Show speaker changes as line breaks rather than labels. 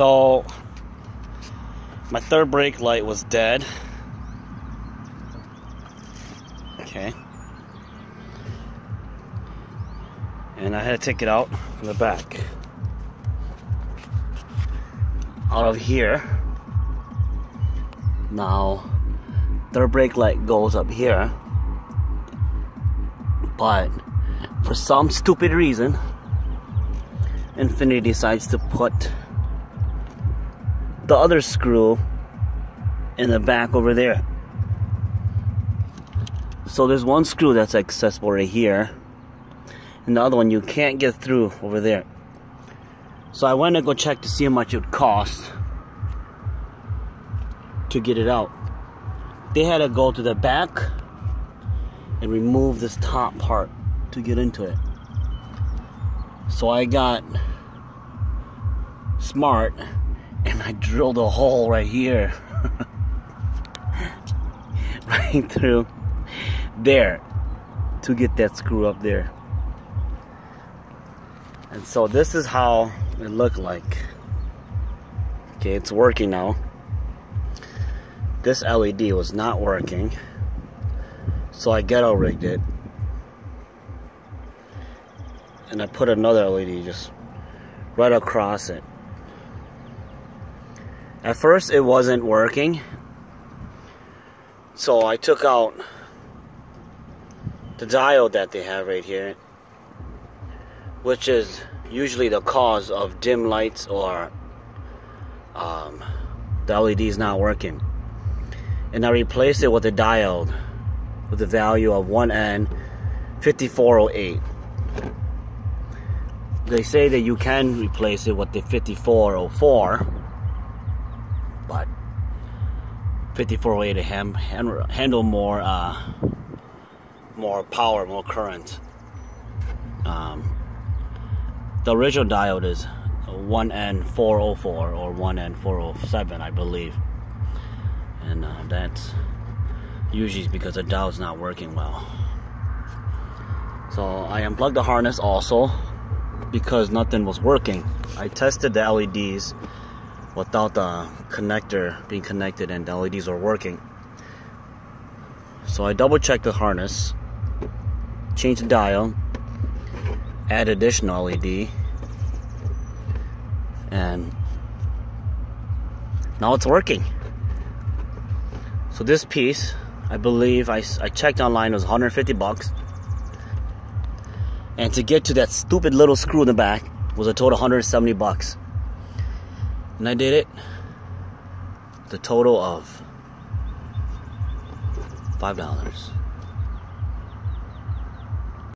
So my third brake light was dead. Okay. And I had to take it out from the back. Out of here. Now, third brake light goes up here. But for some stupid reason, Infiniti decides to put the other screw in the back over there. So there's one screw that's accessible right here, and the other one you can't get through over there. So I went to go check to see how much it would cost to get it out. They had to go to the back and remove this top part to get into it. So I got smart and I drilled a hole right here. right through there to get that screw up there. And so this is how it looked like. Okay, it's working now. This LED was not working. So I ghetto rigged it. And I put another LED just right across it. At first it wasn't working. So I took out the diode that they have right here, which is usually the cause of dim lights or um, the LED is not working. And I replaced it with a diode with a value of 1N5408. They say that you can replace it with the 5404 but 5408 to ham, handle more uh, more power, more current. Um, the original diode is 1N404 or 1N407, I believe, and uh, that's usually because the diode's not working well. So I unplugged the harness also because nothing was working. I tested the LEDs without the connector being connected and the LEDs are working. So I double checked the harness, changed the diode, add additional LED, and now it's working. So this piece, I believe I, I checked online, was 150 bucks. And to get to that stupid little screw in the back was a total 170 bucks. And I did it. The total of five dollars.